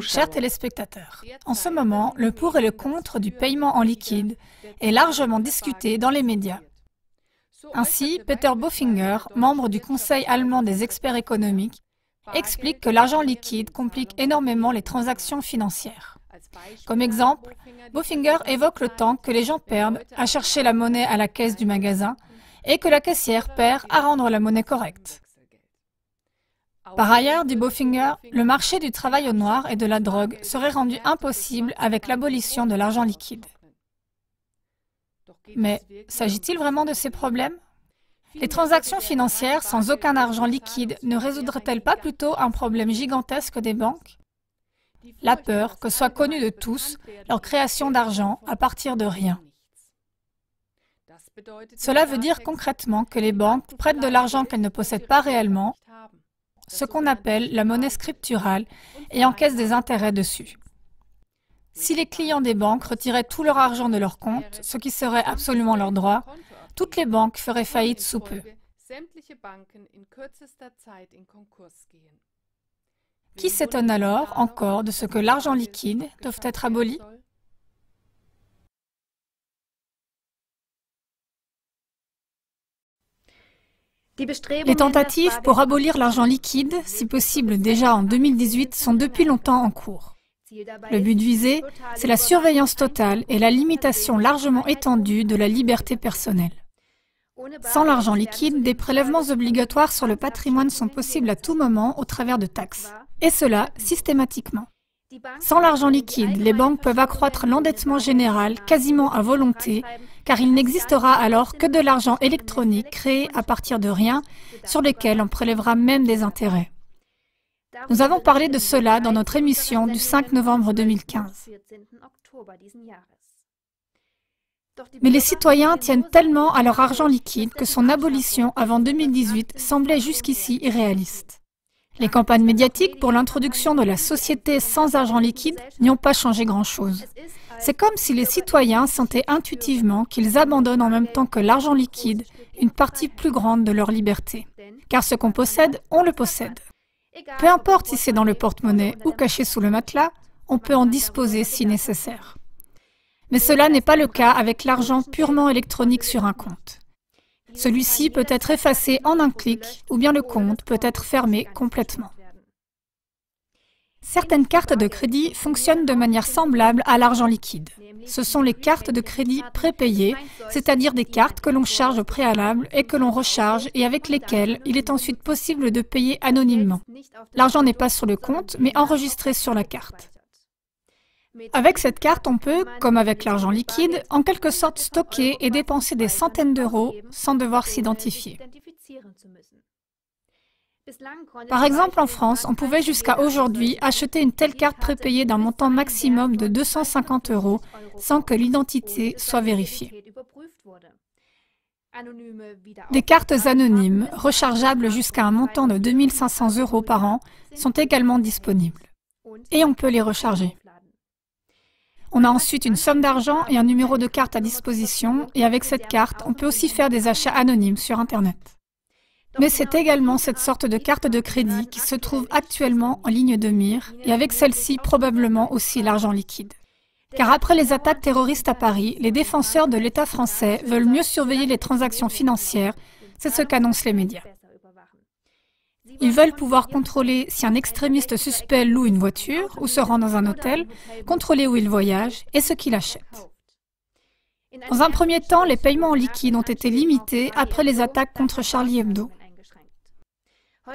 Chers téléspectateurs, en ce moment, le pour et le contre du paiement en liquide est largement discuté dans les médias. Ainsi, Peter Bofinger, membre du Conseil allemand des experts économiques, explique que l'argent liquide complique énormément les transactions financières. Comme exemple, Bofinger évoque le temps que les gens perdent à chercher la monnaie à la caisse du magasin et que la caissière perd à rendre la monnaie correcte. Par ailleurs, dit Bofinger, le marché du travail au noir et de la drogue serait rendu impossible avec l'abolition de l'argent liquide. Mais s'agit-il vraiment de ces problèmes? Les transactions financières sans aucun argent liquide ne résoudraient-elles pas plutôt un problème gigantesque des banques? La peur que soit connue de tous leur création d'argent à partir de rien. Cela veut dire concrètement que les banques prêtent de l'argent qu'elles ne possèdent pas réellement ce qu'on appelle la monnaie scripturale, et encaissent des intérêts dessus. Si les clients des banques retiraient tout leur argent de leur compte, ce qui serait absolument leur droit, toutes les banques feraient faillite sous peu. Qui s'étonne alors encore de ce que l'argent liquide doit être aboli? Les tentatives pour abolir l'argent liquide, si possible déjà en 2018, sont depuis longtemps en cours. Le but visé, c'est la surveillance totale et la limitation largement étendue de la liberté personnelle. Sans l'argent liquide, des prélèvements obligatoires sur le patrimoine sont possibles à tout moment au travers de taxes, et cela systématiquement. Sans l'argent liquide, les banques peuvent accroître l'endettement général quasiment à volonté, car il n'existera alors que de l'argent électronique créé à partir de rien, sur lequel on prélèvera même des intérêts. Nous avons parlé de cela dans notre émission du 5 novembre 2015. Mais les citoyens tiennent tellement à leur argent liquide que son abolition avant 2018 semblait jusqu'ici irréaliste. Les campagnes médiatiques pour l'introduction de la société sans argent liquide n'y ont pas changé grand-chose. C'est comme si les citoyens sentaient intuitivement qu'ils abandonnent en même temps que l'argent liquide une partie plus grande de leur liberté. Car ce qu'on possède, on le possède. Peu importe si c'est dans le porte-monnaie ou caché sous le matelas, on peut en disposer si nécessaire. Mais cela n'est pas le cas avec l'argent purement électronique sur un compte. Celui-ci peut être effacé en un clic ou bien le compte peut être fermé complètement. Certaines cartes de crédit fonctionnent de manière semblable à l'argent liquide. Ce sont les cartes de crédit prépayées, c'est-à-dire des cartes que l'on charge au préalable et que l'on recharge et avec lesquelles il est ensuite possible de payer anonymement. L'argent n'est pas sur le compte, mais enregistré sur la carte. Avec cette carte, on peut, comme avec l'argent liquide, en quelque sorte stocker et dépenser des centaines d'euros sans devoir s'identifier. Par exemple, en France, on pouvait jusqu'à aujourd'hui acheter une telle carte prépayée d'un montant maximum de 250 euros sans que l'identité soit vérifiée. Des cartes anonymes, rechargeables jusqu'à un montant de 2500 euros par an, sont également disponibles. Et on peut les recharger. On a ensuite une somme d'argent et un numéro de carte à disposition, et avec cette carte, on peut aussi faire des achats anonymes sur Internet. Mais c'est également cette sorte de carte de crédit qui se trouve actuellement en ligne de mire, et avec celle-ci probablement aussi l'argent liquide. Car après les attaques terroristes à Paris, les défenseurs de l'État français veulent mieux surveiller les transactions financières, c'est ce qu'annoncent les médias. Ils veulent pouvoir contrôler si un extrémiste suspect loue une voiture ou se rend dans un hôtel, contrôler où il voyage et ce qu'il achète. Dans un premier temps, les paiements en liquide ont été limités après les attaques contre Charlie Hebdo.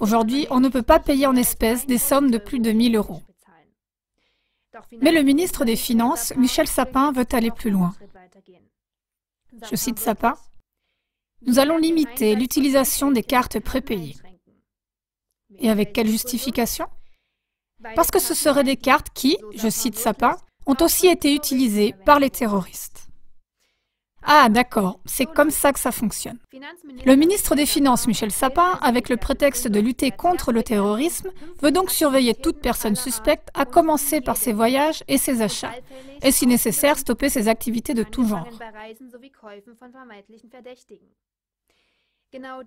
Aujourd'hui, on ne peut pas payer en espèces des sommes de plus de 1000 euros. Mais le ministre des Finances, Michel Sapin, veut aller plus loin. Je cite Sapin. Nous allons limiter l'utilisation des cartes prépayées. Et avec quelle justification? Parce que ce seraient des cartes qui, je cite Sapin, ont aussi été utilisées par les terroristes. Ah, d'accord, c'est comme ça que ça fonctionne. Le ministre des Finances, Michel Sapin, avec le prétexte de lutter contre le terrorisme, veut donc surveiller toute personne suspecte, à commencer par ses voyages et ses achats, et si nécessaire, stopper ses activités de tout genre.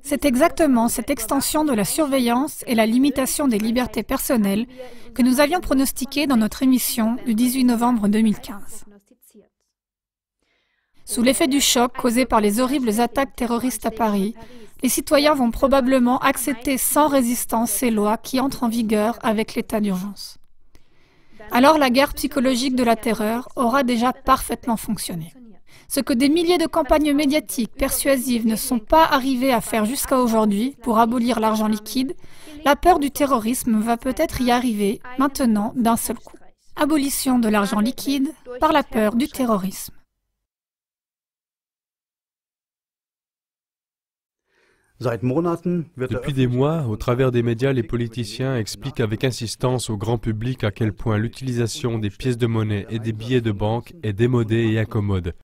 C'est exactement cette extension de la surveillance et la limitation des libertés personnelles que nous avions pronostiqué dans notre émission du 18 novembre 2015. Sous l'effet du choc causé par les horribles attaques terroristes à Paris, les citoyens vont probablement accepter sans résistance ces lois qui entrent en vigueur avec l'état d'urgence. Alors la guerre psychologique de la terreur aura déjà parfaitement fonctionné. Ce que des milliers de campagnes médiatiques persuasives ne sont pas arrivées à faire jusqu'à aujourd'hui pour abolir l'argent liquide, la peur du terrorisme va peut-être y arriver maintenant d'un seul coup. Abolition de l'argent liquide par la peur du terrorisme. Depuis des mois, au travers des médias, les politiciens expliquent avec insistance au grand public à quel point l'utilisation des pièces de monnaie et des billets de banque est démodée et incommode,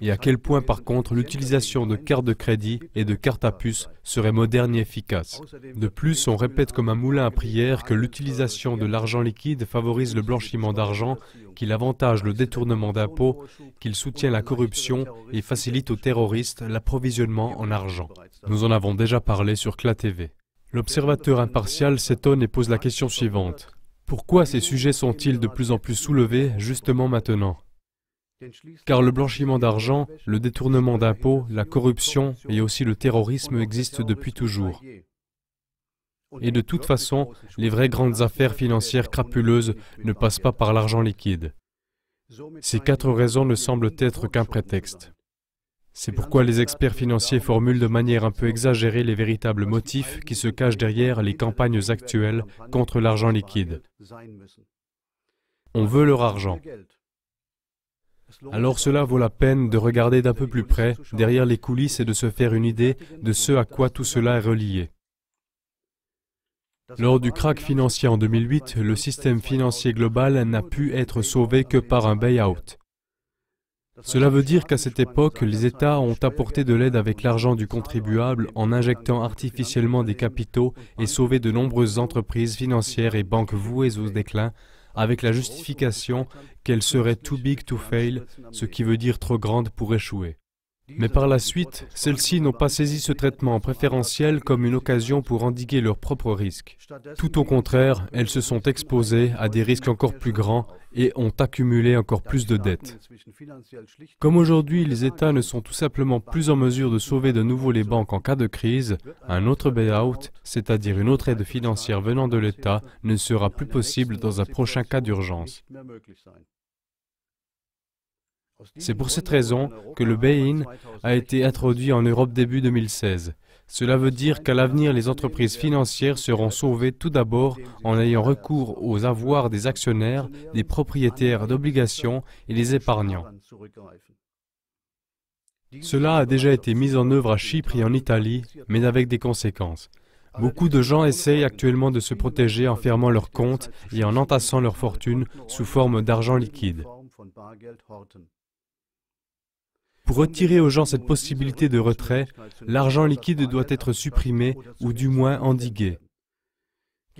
et à quel point par contre l'utilisation de cartes de crédit et de cartes à puce serait moderne et efficace. De plus, on répète comme un moulin à prière que l'utilisation de l'argent liquide favorise le blanchiment d'argent, qu'il avantage le détournement d'impôts, qu'il soutient la corruption et facilite aux terroristes l'approvisionnement en argent. Nous en avons déjà parlé sur CLA TV. L'observateur impartial s'étonne et pose la question suivante. Pourquoi ces sujets sont-ils de plus en plus soulevés justement maintenant? Car le blanchiment d'argent, le détournement d'impôts, la corruption et aussi le terrorisme existent depuis toujours. Et de toute façon, les vraies grandes affaires financières crapuleuses ne passent pas par l'argent liquide. Ces quatre raisons ne semblent être qu'un prétexte. C'est pourquoi les experts financiers formulent de manière un peu exagérée les véritables motifs qui se cachent derrière les campagnes actuelles contre l'argent liquide. On veut leur argent. Alors cela vaut la peine de regarder d'un peu plus près derrière les coulisses et de se faire une idée de ce à quoi tout cela est relié. Lors du krach financier en 2008, le système financier global n'a pu être sauvé que par un bail-out. Cela veut dire qu'à cette époque, les États ont apporté de l'aide avec l'argent du contribuable en injectant artificiellement des capitaux et sauvé de nombreuses entreprises financières et banques vouées au déclin avec la justification qu'elle serait too big to fail, ce qui veut dire trop grande pour échouer. Mais par la suite, celles-ci n'ont pas saisi ce traitement préférentiel comme une occasion pour endiguer leurs propres risques. Tout au contraire, elles se sont exposées à des risques encore plus grands et ont accumulé encore plus de dettes. Comme aujourd'hui, les États ne sont tout simplement plus en mesure de sauver de nouveau les banques en cas de crise, un autre bail-out, c'est-à-dire une autre aide financière venant de l'État, ne sera plus possible dans un prochain cas d'urgence. C'est pour cette raison que le bail-in a été introduit en Europe début 2016. Cela veut dire qu'à l'avenir, les entreprises financières seront sauvées tout d'abord en ayant recours aux avoirs des actionnaires, des propriétaires d'obligations et des épargnants. Cela a déjà été mis en œuvre à Chypre et en Italie, mais avec des conséquences. Beaucoup de gens essayent actuellement de se protéger en fermant leurs comptes et en entassant leur fortune sous forme d'argent liquide. Pour retirer aux gens cette possibilité de retrait, l'argent liquide doit être supprimé ou du moins endigué.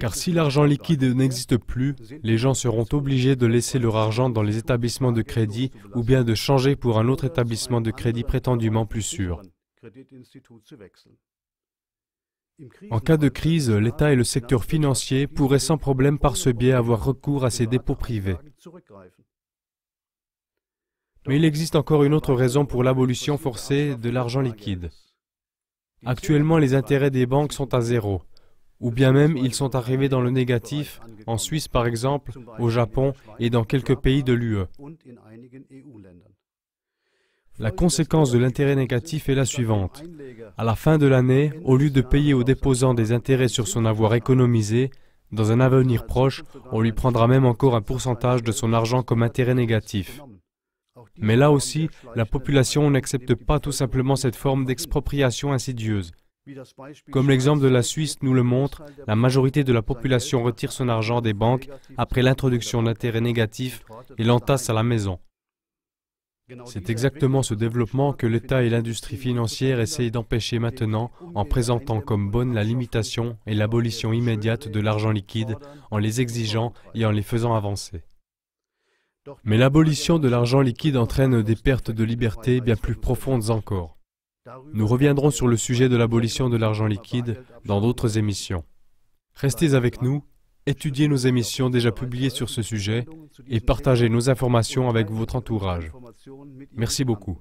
Car si l'argent liquide n'existe plus, les gens seront obligés de laisser leur argent dans les établissements de crédit ou bien de changer pour un autre établissement de crédit prétendument plus sûr. En cas de crise, l'État et le secteur financier pourraient sans problème par ce biais avoir recours à ces dépôts privés. Mais il existe encore une autre raison pour l'abolition forcée de l'argent liquide. Actuellement, les intérêts des banques sont à zéro, ou bien même ils sont arrivés dans le négatif, en Suisse par exemple, au Japon et dans quelques pays de l'UE. La conséquence de l'intérêt négatif est la suivante. À la fin de l'année, au lieu de payer aux déposants des intérêts sur son avoir économisé, dans un avenir proche, on lui prendra même encore un pourcentage de son argent comme intérêt négatif. Mais là aussi, la population n'accepte pas tout simplement cette forme d'expropriation insidieuse. Comme l'exemple de la Suisse nous le montre, la majorité de la population retire son argent des banques après l'introduction d'intérêts négatifs et l'entasse à la maison. C'est exactement ce développement que l'État et l'industrie financière essayent d'empêcher maintenant en présentant comme bonne la limitation et l'abolition immédiate de l'argent liquide, en les exigeant et en les faisant avancer. Mais l'abolition de l'argent liquide entraîne des pertes de liberté bien plus profondes encore. Nous reviendrons sur le sujet de l'abolition de l'argent liquide dans d'autres émissions. Restez avec nous, étudiez nos émissions déjà publiées sur ce sujet et partagez nos informations avec votre entourage. Merci beaucoup.